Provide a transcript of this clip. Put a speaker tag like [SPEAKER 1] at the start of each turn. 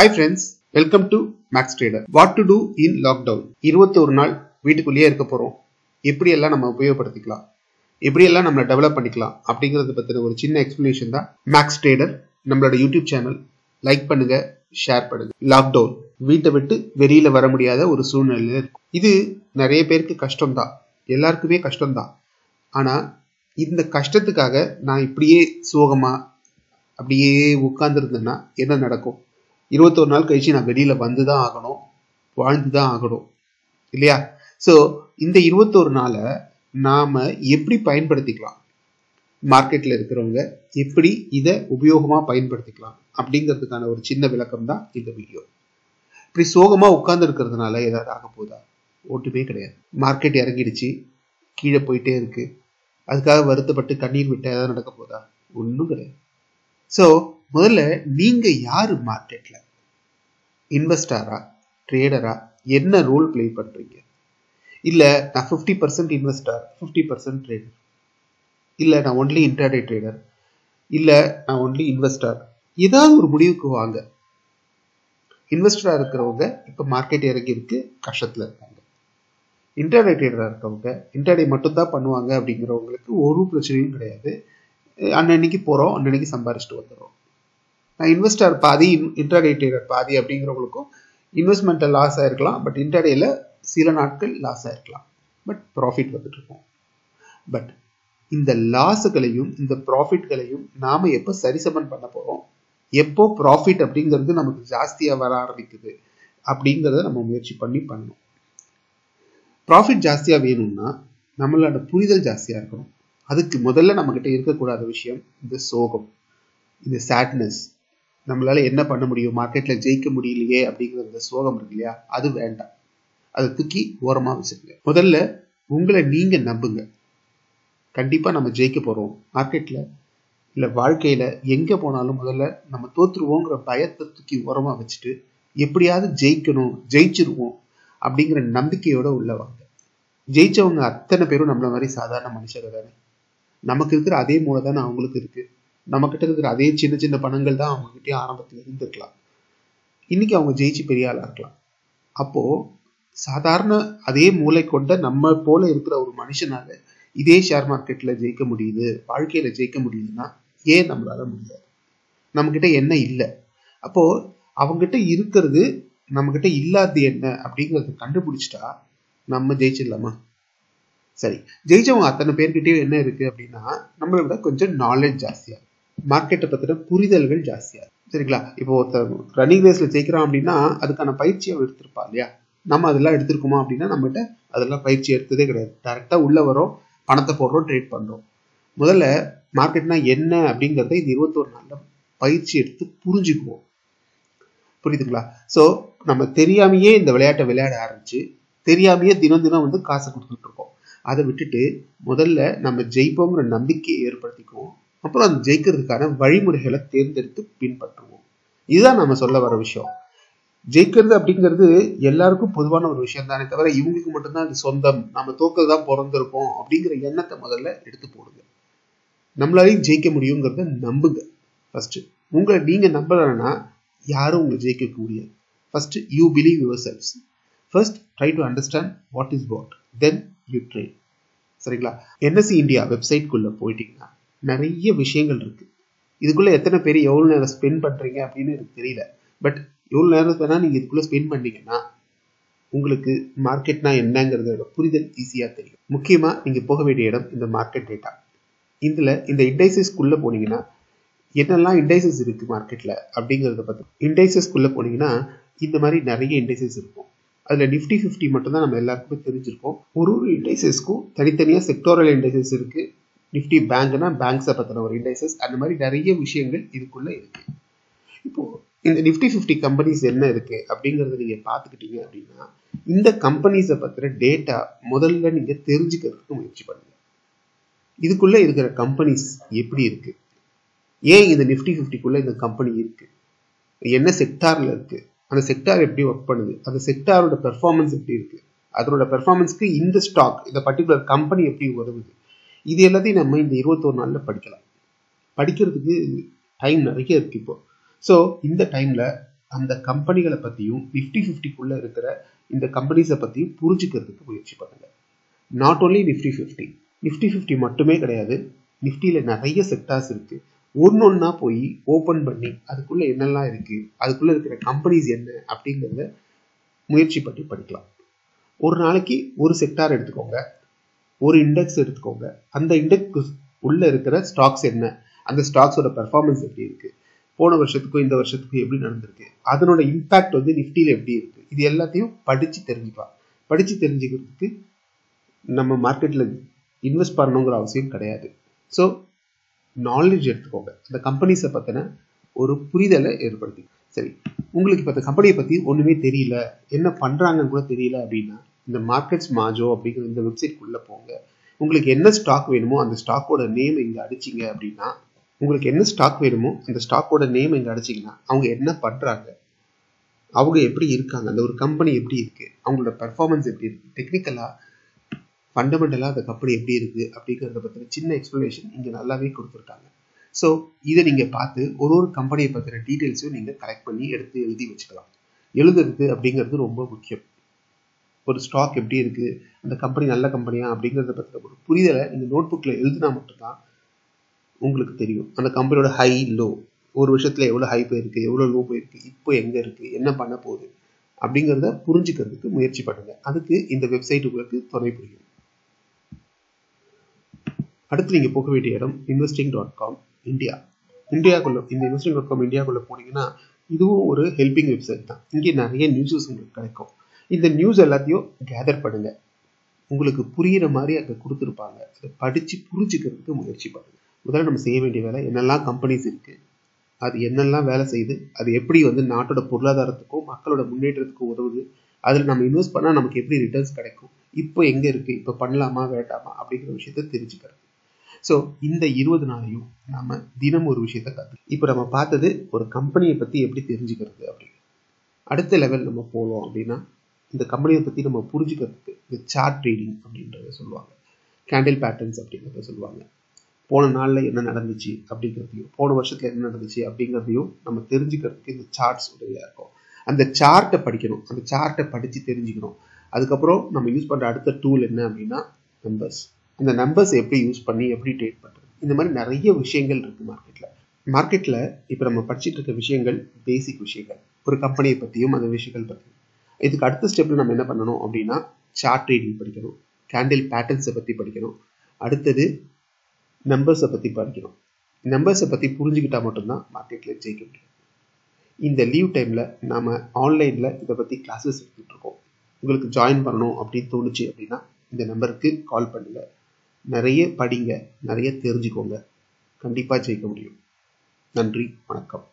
[SPEAKER 1] Hi friends welcome to Max Trader what to do in lockdown இருபத்தொரு நாள் வீட்டுக்குள்ளேயே இருக்க போகிறோம் எப்படியெல்லாம் நம்ம உபயோகப்படுத்திக்கலாம்? எப்படியெல்லாம் நம்மளை டெவலப் பண்ணிக்கலாம்? அப்படிங்கிறத பற்றின ஒரு சின்ன எக்ஸ்பிளனேஷன் தான் மேக்ஸ் ட்ரேடர் நம்மளோட யூடியூப் சேனல் லைக் பண்ணுங்க ஷேர் பண்ணுங்க. லாக்டவுன் வீட்டை விட்டு வெளியில வர முடியாத ஒரு சூழ்நிலையில இருக்கும். இது நிறைய பேருக்கு கஷ்டம்தான் எல்லாருக்குமே கஷ்டம்தான் ஆனா இந்த கஷ்டத்துக்காக நான் இப்படியே சோகமா அப்படியே உட்கார்ந்துருந்தேன்னா என்ன நடக்கும்? இருபத்தொரு நாள் கழிச்சு நான் வெளியில வந்து தான் ஆகணும் வாழ்ந்து தான் ஆகணும். இல்லையா? ஸோ இந்த இருபத்தொரு நாளை நாம எப்படி பயன்படுத்திக்கலாம்? மார்க்கெட்ல இருக்கிறவங்க எப்படி இதை உபயோகமா பயன்படுத்திக்கலாம்? அப்படிங்கிறதுக்கான ஒரு சின்ன விளக்கம் தான் இந்த வீடியோ. இப்படி சோகமா உட்கார்ந்து இருக்கிறதுனால ஏதாவது ஆக போதா? ஒட்டுமே கிடையாது. மார்க்கெட் இறங்கிடுச்சு கீழே போயிட்டே இருக்கு. அதுக்காக வருத்தப்பட்டு கண்ணீர் விட்டு ஏதாவது நடக்க போதா? ஒன்றும் கிடையாது. ஸோ முதல்ல நீங்க யாரு மார்க்கெட்ல இன்வெஸ்டாரா ட்ரேடரா என்ன ரோல் ப்ளே பண்றீங்க? இல்ல நான் fifty percent investor fifty percent trader இல்ல நான் ஒன்லி இன்டர்டே ட்ரேடர் இல்ல நான் ஒன்லி இன்வெஸ்டர் ஏதாவது ஒரு முடிவுக்கு வாங்க. இன்வெஸ்டரா இருக்கிறவங்க இப்ப மார்க்கெட் இறங்கி இருக்கு கஷ்டத்துல இருக்காங்க. இன்டர்டே ட்ரேடரா இருக்கவங்க இன்டர்டே மட்டும் தான் பண்ணுவாங்க அப்படிங்கிறவங்களுக்கு ஒரு பிரச்சனையும் கிடையாது. அன்னன்னைக்கு போறோம் அன்னன்னைக்கு சம்பாரிச்சுட்டு வந்துடுறோம். இன்வெஸ்டர் பாதி இன்டர்டே ட்ரேடர் பாதி அப்படிங்கிறவங்களுக்கும் இன்வெஸ்ட்மெண்ட்டை லாஸ் ஆகிருக்கலாம் பட் இன்டர்டேயில் சில நாட்கள் லாஸ் ஆகிருக்கலாம் பட் ப்ராஃபிட் வந்துட்டு இருக்கும். பட் இந்த லாஸுகளையும் இந்த ப்ராஃபிட்களையும் நாம் எப்போ சரிசமன் பண்ண போகிறோம் எப்போ ப்ராஃபிட் அப்படிங்கிறது நமக்கு ஜாஸ்தியாக வர ஆரம்பிக்குது. அப்படிங்கிறத நம்ம முயற்சி பண்ணி பண்ணணும். ப்ராஃபிட் ஜாஸ்தியாக வேணும்னா நம்மளோட புரிதல் ஜாஸ்தியாக இருக்கணும். அதுக்கு முதல்ல நம்மக்கிட்ட இருக்கக்கூடாத விஷயம் இந்த சோகம். இந்த சேட்னஸ் நம்மளால என்ன பண்ண முடியும்? மார்க்கெட்ல ஜெயிக்க முடியலையே அப்படிங்கிற அந்த சோகம் இருக்கு இல்லையா? அது வேண்டாம். அதை தூக்கி ஓரமா வச்சிருங்க. முதல்ல உங்களை நீங்க நம்புங்க. கண்டிப்பா நம்ம ஜெயிக்க போறோம். மார்க்கெட்ல இல்ல வாழ்க்கையில எங்க போனாலும் முதல்ல நம்ம தோத்துருவோங்கிற பயத்தை தூக்கி ஓரமா வச்சுட்டு எப்படியாவது ஜெயிக்கணும் ஜெயிச்சிருவோம் அப்படிங்கிற நம்பிக்கையோட உள்ள வாங்க. ஜெயிச்சவங்க அத்தனை பேரும் நம்மள மாதிரி சாதாரண மனுஷங்க தானே. நமக்கு இருக்கிற அதே மூளை தானே அவங்களுக்கு இருக்கு. நம்ம கிட்ட இருக்கிற அதே சின்ன சின்ன பணங்கள் தான் அவங்க கிட்டே இருந்திருக்கலாம். இன்னைக்கு அவங்க ஜெயிச்சு பெரிய ஆளாக இருக்கலாம். அப்போ சாதாரண அதே மூளை கொண்ட நம்ம போல இருக்கிற ஒரு மனுஷனால இதே ஷேர் மார்க்கெட்ல ஜெயிக்க முடியுது வாழ்க்கையில ஜெயிக்க முடியுதுன்னா ஏன் நம்மளால முடியாது? நம்ம கிட்ட என்ன இல்லை? அப்போ அவங்ககிட்ட இருக்கிறது நம்ம கிட்ட இல்லாதது என்ன அப்படிங்கறத கண்டுபிடிச்சிட்டா நம்ம ஜெயிச்சிடலாமா? சரி ஜெயிச்சவங்க அத்தனை பேர்கிட்டயும் என்ன இருக்கு அப்படின்னா நம்மளை விட கொஞ்சம் நாலேஜ் ஜாஸ்தியா மார்க்கெட்டை பத்தின புரிதல்கள் ஜாஸ்தியா சரிங்களா? இப்போ ஒருத்தர் ரன்னிங் ரேஸ்ல ஜெயிக்கிறான் அப்படின்னா அதுக்கான பயிற்சி அவன் எடுத்திருப்பா இல்லையா? நம்ம அதெல்லாம் எடுத்திருக்கோமா அப்படின்னா நம்மகிட்ட அதெல்லாம் பயிற்சி எடுத்ததே கிடையாது. டேரக்டா உள்ள வரோம் பணத்தை போடுறோம் ட்ரேட் பண்றோம். முதல்ல மார்க்கெட்னா என்ன அப்படிங்கறத இந்த இருபத்தோரு நாள்ல பயிற்சி எடுத்து புரிஞ்சுக்குவோம். புரியுதுங்களா? ஸோ நம்ம தெரியாமையே இந்த விளையாட்டை விளையாட ஆரம்பிச்சு தெரியாமையே தினம் தினம் வந்து காசை கொடுத்துட்டு இருக்கோம். அதை விட்டுட்டு முதல்ல நம்ம ஜெயிப்போங்கிற நம்பிக்கையை ஏற்படுத்திக்குவோம் அப்புறம் அந்த ஜெயிக்கிறதுக்கான வழிமுறைகளை தேர்ந்தெடுத்து பின்பற்றுவோம். இதுதான் நம்ம சொல்ல வர விஷயம். ஜெயிக்கிறது அப்படிங்கிறது எல்லாருக்கும் பொதுவான ஒரு விஷயம் தானே தவிர இவங்களுக்கு மட்டும்தான் அது சொந்தம். நம்ம தோக்கிறது தான் பிறந்திருக்கோம் அப்படிங்கிற எண்ணத்தை முதல்ல எடுத்து போடுங்க. நம்மளாலையும் ஜெயிக்க முடியுங்கிறத நம்புங்க. ஃபர்ஸ்ட் உங்களை நீங்க நம்பலன்னா யாரும் உங்களை ஜெயிக்க முடியாது. First you believe yourselves first try to understand what is what then you try சரிங்களா என்எஸ்சி இந்தியா வெப்சைட்குள்ள போயிட்டீங்கன்னா நிறைய விஷயங்கள் இருக்கு. இதுக்குள்ள எத்தனை பேர் எவ்வளவு நேரம் ஸ்பெண்ட் பண்றீங்க அப்படின்னு எனக்கு தெரியல. பட் எவ்வளவு நேரம் வேணா நீங்க இதுக்குள்ள ஸ்பெண்ட் பண்ணீங்கன்னா உங்களுக்கு மார்க்கெட்னா என்னங்கிறதோட புரிதல் ஈஸியா தெரியும். முக்கியமா நீங்க போக வேண்டிய இடம் இந்த மார்க்கெட் டேட்டா இதுல இந்த இண்டைசஸ்க்குள்ள போனீங்கன்னா என்னெல்லாம் இண்டைசஸ் இருக்கு மார்க்கெட்ல அப்படிங்கறத பத்தி. இண்டைசஸ்க்குள்ள போனீங்கன்னா இந்த மாதிரி நிறைய இண்டைசஸ் இருக்கும். அதுல நிஃப்டி ஃபிஃப்டி மட்டும் தான் நம்ம எல்லாருக்குமே தெரிஞ்சிருக்கோம். ஒரு ஒரு இண்டைசஸ்க்கும் தனித்தனியா செக்டோரல் இண்டைசஸ் இருக்கு. நிஃப்டி பேங்க்னா பேங்க்ஸை பற்றின ஒரு இண்டைசஸ் அந்த மாதிரி நிறைய விஷயங்கள் இதுக்குள்ளே இருக்கு. இப்போ இந்த நிஃப்டி ஃபிஃப்டி கம்பெனிஸ் என்ன இருக்கு அப்படிங்கறத நீங்க பாத்துக்கிட்டீங்க அப்படின்னா இந்த கம்பெனிஸை பத்தின டேட்டா முதல்ல நீங்க தெரிஞ்சுக்கிறதுக்கு முயற்சி பண்ணுங்க. இதுக்குள்ள இருக்கிற கம்பெனிஸ் எப்படி இருக்கு? ஏன் இந்த நிஃப்டி ஃபிஃப்டிக்குள்ள இந்த கம்பெனி இருக்கு? என்ன செக்டார்ல இருக்கு? அந்த செக்டார் எப்படி ஒர்க் பண்ணுது? அந்த செக்டாரோட பெர்ஃபார்மன்ஸ் எப்படி இருக்கு? அதனோட பெர்ஃபார்மன்ஸ்க்கு இந்த ஸ்டாக் இந்த பர்டிகுலர் கம்பெனி எப்படி உதவுது? இது எல்லாத்தையும் நம்ம இந்த இருபத்தோரு நாளில் படிக்கலாம். படிக்கிறதுக்கு டைம் நிறைய இருக்கு இப்போ. ஸோ இந்த டைம்ல அந்த கம்பெனிகளை பற்றியும் நிஃப்டி ஃபிஃப்டிக்குள்ளே இருக்கிற இந்த கம்பெனிஸை பற்றியும் புரிஞ்சுக்கிறதுக்கு முயற்சி பண்ணுங்க. Not only Nifty fifty Nifty fifty மட்டுமே கிடையாது. நிஃப்டியில் நிறைய செக்டார்ஸ் இருக்குது ஒன்று ஒன்றா போய் ஓப்பன் பண்ணி அதுக்குள்ளே என்னெல்லாம் இருக்குது அதுக்குள்ளே இருக்கிற கம்பெனிஸ் என்ன அப்படிங்கிறத முயற்சி பண்ணி படிக்கலாம். ஒரு நாளைக்கு ஒரு செக்டார் எடுத்துக்கோங்க. ஒரு இண்டெக்ஸ் எடுத்துக்கோங்க. அந்த இண்டெக்ஸ் உள்ள இருக்கிற ஸ்டாக்ஸ் என்ன? அந்த ஸ்டாக்ஸோட பெர்ஃபார்மன்ஸ் எப்படி இருக்கு? போன வருஷத்துக்கும் இந்த வருஷத்துக்கும் எப்படி நடந்திருக்கு? அதனோட இம்பாக்ட் வந்து நிஃப்டியில் எப்படி இருக்கு? இது எல்லாத்தையும் படிச்சு தெரிஞ்சுப்பா. படிச்சு தெரிஞ்சுக்கிறதுக்கு நம்ம மார்க்கெட்ல இன்வெஸ்ட் பண்ணணுங்கிற அவசியம் கிடையாது. ஸோ நாலேஜ் எடுத்துக்கோங்க. அந்த கம்பெனிஸை பற்றின ஒரு புரிதலை ஏற்படுத்தி. சரி. உங்களுக்கு இப்போ அந்த கம்பெனியை பற்றி ஒன்றுமே தெரியல. என்ன பண்ணுறாங்கன்னு கூட தெரியல அப்படின்னா இந்த மார்க்கெட்ஸ் மாஜோ அப்படிங்கிற இந்த வெப்சைட்குள்ளே போங்க. உங்களுக்கு என்ன ஸ்டாக் வேணுமோ அந்த ஸ்டாக்கோட நேம் இங்கே அடிச்சிங்க அப்படின்னா உங்களுக்கு என்ன ஸ்டாக் வேணுமோ அந்த ஸ்டாக்கோட நேம் இங்கே அடிச்சிங்கன்னா அவங்க என்ன பண்ணுறாங்க அவங்க எப்படி இருக்காங்க? அந்த ஒரு கம்பெனி எப்படி இருக்குது அவங்களோட பெர்ஃபார்மன்ஸ் எப்படி இருக்குது டெக்னிக்கலாக ஃபண்டமெண்டலாக அந்த கம்பெனி எப்படி இருக்குது அப்படிங்கிறத பற்றின சின்ன எக்ஸ்ப்ளனேஷன் இங்கே நல்லாவே கொடுத்துருக்காங்க. ஸோ இதை நீங்கள் பார்த்து ஒரு ஒரு கம்பெனியை பற்றின டீட்டெயில்ஸையும் நீங்கள் கலெக்ட் பண்ணி எடுத்து எழுதி வச்சுக்கலாம். எழுதுறது அப்படிங்கிறது ரொம்ப முக்கியம். ஒரு ஸ்டாக் எப்படி இருக்குது அந்த கம்பெனி நல்ல கம்பெனியா அப்படிங்கிறத பற்றின ஒரு புரிதலை நீங்கள் நோட் புக்கில் எழுதினா மட்டும்தான் உங்களுக்கு தெரியும். அந்த கம்பெனியோட ஹை லோ ஒரு வருஷத்தில் எவ்வளோ ஹை போயிருக்கு எவ்வளோ லோ போயிருக்கு இப்போ எங்கே இருக்குது என்ன பண்ண போகுது அப்படிங்கிறத புரிஞ்சுக்கிறதுக்கு முயற்சி பண்ணுங்க. அதுக்கு இந்த வெப்சைட் உங்களுக்கு துணை புரியும். அடுத்து நீங்கள் போக வேண்டிய இடம் இன்வெஸ்டிங் டாட் காம் இந்தியா. இந்தியாக்குள்ளே இந்த இன்வெஸ்டிங் டாட் காம் இந்தியாக்குள்ளே போனீங்கன்னா இதுவும் ஒரு ஹெல்பிங் வெப்சைட் தான். இங்கே நிறைய நியூஸஸ் உங்களுக்கு கிடைக்கும். இந்த நியூஸ் எல்லாத்தையும் கேதர் பண்ணுங்க. உங்களுக்கு புரிகிற மாதிரி அங்கே கொடுத்துருப்பாங்க. அதை படித்து புரிஞ்சுக்கிறதுக்கு முயற்சி பண்ணுங்க. முதல்ல நம்ம செய்ய வேண்டிய வேலை என்னெல்லாம் கம்பெனிஸ் இருக்கு அது என்னெல்லாம் வேலை செய்யுது அது எப்படி வந்து நாட்டோட பொருளாதாரத்துக்கும் மக்களோட முன்னேற்றத்துக்கும் உதவுது அதில் நம்ம இன்வெஸ்ட் பண்ணால் நமக்கு எப்படி ரிட்டர்ன்ஸ் கிடைக்கும் இப்போ எங்கே இருக்குது இப்போ பண்ணலாமா வேண்டாமா அப்படிங்கிற விஷயத்த தெரிஞ்சுக்கிறது. ஸோ இந்த இருபது நாளையும் நம்ம தினம் ஒரு விஷயத்த கற்று இப்போ நம்ம பார்த்தது ஒரு கம்பெனியை பற்றி எப்படி தெரிஞ்சுக்கிறது அப்படின்னு. அடுத்த லெவல் நம்ம போகலாம் அப்படின்னா இந்த கம்பெனியை பற்றி நம்ம புரிஞ்சுக்கிறதுக்கு இந்த சார்ட் ரீடிங் அப்படின்றத சொல்லுவாங்க. கேண்டில் பேட்டர்ன்ஸ் அப்படிங்கிறத சொல்லுவாங்க. போன நாளில் என்ன நடந்துச்சு அப்படிங்கிறதையும் போன வருஷத்தில் என்ன நடந்துச்சு அப்படிங்கிறதையும் நம்ம தெரிஞ்சுக்கிறதுக்கு இந்த சார்ட்ஸ் உதவியாக இருக்கும். அந்த சார்ட்டை படிக்கணும். அந்த சார்ட்டை படித்து தெரிஞ்சுக்கணும். அதுக்கப்புறம் நம்ம யூஸ் பண்ணுற அடுத்த டூல் என்ன அப்படின்னா நம்பர்ஸ் அந்த நம்பர்ஸ் எப்படி யூஸ் பண்ணி எப்படி ட்ரேட் பண்ணுறது இந்த மாதிரி நிறைய விஷயங்கள் இருக்குது மார்க்கெட்டில் மார்க்கெட்டில் இப்போ நம்ம படிச்சுட்டு இருக்க விஷயங்கள் பேசிக் விஷயங்கள். ஒரு கம்பெனியை பற்றியும் அந்த விஷயங்கள் பற்றியும் இதுக்கு அடுத்த ஸ்டெப்பில் நம்ம என்ன பண்ணணும் அப்படின்னா சார்ட் ரீடிங் படிக்கணும். கேண்டில் பேட்டர்ன்ஸை பற்றி படிக்கணும். அடுத்தது நம்பர்ஸை பற்றி படிக்கணும். நம்பர்ஸை பற்றி புரிஞ்சுக்கிட்டால் மட்டும்தான் மார்க்கெட்டில் ஜெயிக்க முடியும். இந்த லீவ் டைமில் நாம் ஆன்லைனில் இதை பற்றி கிளாஸஸ் எடுத்துகிட்டு இருக்கோம். உங்களுக்கு ஜாயின் பண்ணணும் அப்படின்னு தோணுச்சு அப்படின்னா இந்த நம்பருக்கு கால் பண்ணுங்கள் நிறைய படிங்க நிறைய தெரிஞ்சுக்கோங்க. கண்டிப்பாக ஜெயிக்க முடியும். நன்றி வணக்கம்.